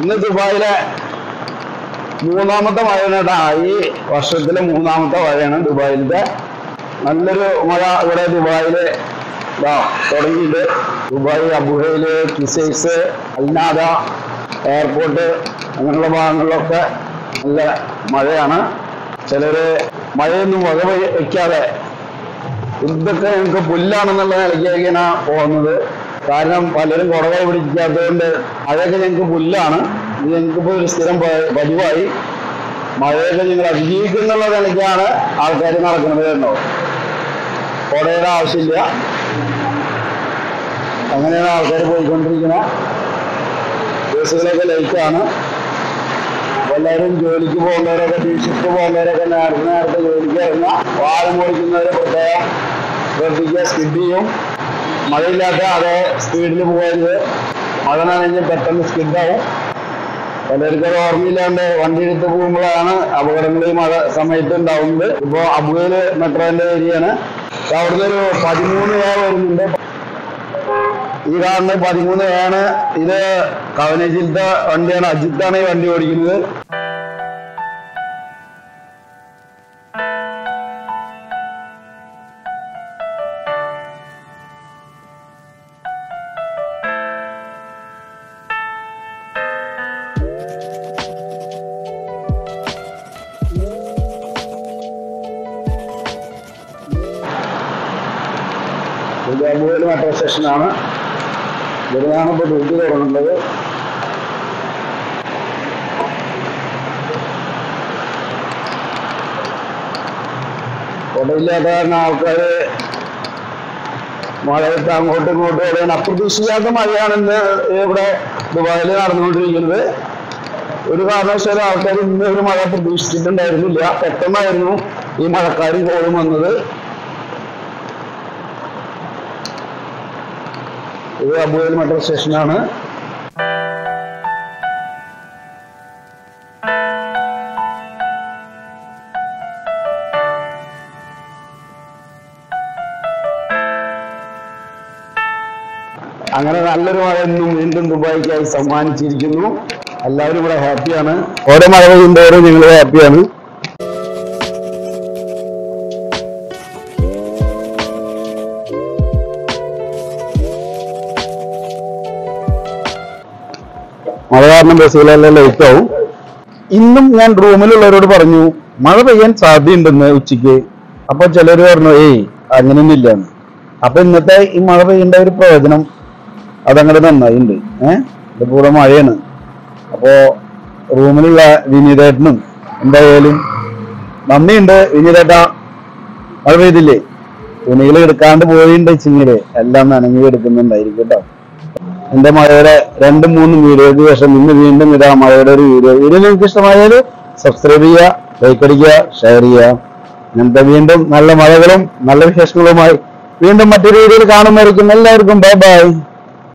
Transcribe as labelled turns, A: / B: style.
A: ഇന്ന് ദുബായിലെ മൂന്നാമത്തെ കേട്ടാ. ഈ വർഷത്തിലെ മൂന്നാമത്തെ മഴയാണ് ദുബായിലത്തെ നല്ലൊരു മഴ ഇവിടെ ദുബായിൽ തുടങ്ങിയിട്ട് Dubai Abu Hail Qusais Al Nahda airport അങ്ങനെയുള്ള ഭാഗങ്ങളിലൊക്കെ നല്ല മഴയാണ്. ചിലര് മഴയൊന്നും വക വയ്ക്കാതെ ഇതൊക്കെ ഞങ്ങൾക്ക് പുല്ലാണെന്നുള്ള നിലയ്ക്കാണ് പോകുന്നത്. കാരണം പലരും കുടവൈ പിടിക്കാത്തതുകൊണ്ട് അതൊക്കെ ഞങ്ങൾക്ക് പുല്ലാണ്. ഇത് ഞങ്ങൾക്കിപ്പോൾ ഒരു സ്ഥിരം പതിവായി. മഴയൊക്കെ ഞങ്ങൾ അതിജീവിക്കുന്നുള്ള നിലയ്ക്കാണ് ആൾക്കാർ നടക്കുന്നത് എന്നോ കുടയുടെ ആവശ്യമില്ല. അങ്ങനെയാണ് ആൾക്കാർ പോയിക്കൊണ്ടിരിക്കുന്നത് ബസ്സുകളൊക്കെ ലൈറ്റാണ്. എല്ലാവരും ജോലിക്ക് പോകുന്നവരൊക്കെ ടീഷർട്ട് പോകുന്നവരൊക്കെ നേരത്തെ നേരത്തെ ജോലിക്ക് ഇറങ്ങുക. വാഴ മുറിക്കുന്നവരെ പ്രത്യേകം ശ്രദ്ധിക്കുക സ്കിഡ് ചെയ്യും. മഴയില്ലാത്ത അതേ സ്പീഡിൽ പോകരുത് മഴ നനഞ്ഞ് പെട്ടെന്ന് സ്കിഡാവും പലർക്കും ഓർമ്മയില്ലാണ്ട് വണ്ടി എടുത്ത് പോകുമ്പോഴാണ് അപകടങ്ങൾ ഈ മഴ സമയത്ത് ഉണ്ടാവുന്നത്. ഇപ്പോൾ അബുദയിൽ മെട്രോന്റെ ഏരിയയാണ്. അവിടുന്ന് ഒരു പതിമൂന്ന് ഏ വരുന്നുണ്ട്. ഈ കാണുന്ന പതിമൂന്ന് ആണ് ഇത് കവനേജിലത്തെ വണ്ടിയാണ്. അജിത്താണ് ഈ വണ്ടി ഓടിക്കുന്നത്. അബുദയിൽ മെട്രോ സ്റ്റേഷനാണ് ഇപ്പോൾ ഡ്യൂട്ടി തുടങ്ങുന്നത്. കൊടയില്ലാത്ത കാരണം ആൾക്കാർ മഴയത്ത് അങ്ങോട്ടും ഇങ്ങോട്ടും ഇടയാണ് അപ്രതീക്ഷിക്കാത്ത മഴയാണെന്ന് ഇവിടെ ദുബായിൽ നടന്നുകൊണ്ടിരിക്കുന്നത്. ഒരു കാരണവശാലും ആൾക്കാർ ഇന്ന് ഒരു മഴ പ്രതീക്ഷിച്ചിട്ടുണ്ടായിരുന്നില്ല. പെട്ടെന്നായിരുന്നു ഈ മഴക്കാരും കോളും വന്നത്. ഇത് അബുദാബി മെട്രോ സ്റ്റേഷനാണ്. അങ്ങനെ നല്ലൊരു മഴ ഇന്നും വീണ്ടും ദുബായിക്കായി സമ്മാനിച്ചിരിക്കുന്നു. എല്ലാവരും ഇവിടെ ഹാപ്പിയാണ്. ഓരോ മഴ പെയ്യുമ്പോഴും ഞങ്ങൾ ഹാപ്പിയാണ്. മഴ കാരണം ബസ്സുകളെല്ലാം ലേറ്റ് ആവും. ഇന്നും ഞാൻ റൂമിലുള്ളവരോട് പറഞ്ഞു മഴ പെയ്യാൻ സാധ്യതയുണ്ടെന്ന് ഉച്ചയ്ക്ക്. അപ്പൊ ചിലർ പറഞ്ഞു ഏയ് അങ്ങനെയൊന്നും ഇല്ലാന്ന് അപ്പൊ ഇന്നത്തെ ഈ മഴ പെയ്യേണ്ട ഒരു പ്രയോജനം അതങ്ങോട്ട് നന്നായിട്ടുണ്ട് ഏഹ് ഇതിപ്പോ മഴയാണ്. അപ്പോ റൂമിലുള്ള വിനീതേട്ടനും എന്തായാലും നന്ദിയുണ്ട്. വിനീതേട്ട മഴ പെയ്തില്ലേ? തുണികൾ എടുക്കാണ്ട് പോയിണ്ട് ചിങ്ങിൽ എല്ലാം നനഞ്ഞു എടുക്കുന്നുണ്ടായിരിക്കും കേട്ടോ. എന്റെ മഴയുടെ രണ്ടും മൂന്നും വീഡിയോയ്ക്ക് ശേഷം ഇന്ന് വീണ്ടും ഇതാ മഴയുടെ ഒരു വീഡിയോ. വീഡിയോ നിങ്ങൾക്ക് ഇഷ്ടമായാൽ സബ്സ്ക്രൈബ് ചെയ്യുക ലൈക്ക് അടിക്കുക ഷെയർ ചെയ്യുക. അങ്ങനത്തെ വീണ്ടും നല്ല മഴകളും നല്ല വിശേഷങ്ങളുമായി വീണ്ടും മറ്റൊരു വീഡിയോയിൽ കാണുമായിരിക്കും എല്ലാവർക്കും ബൈ ബൈ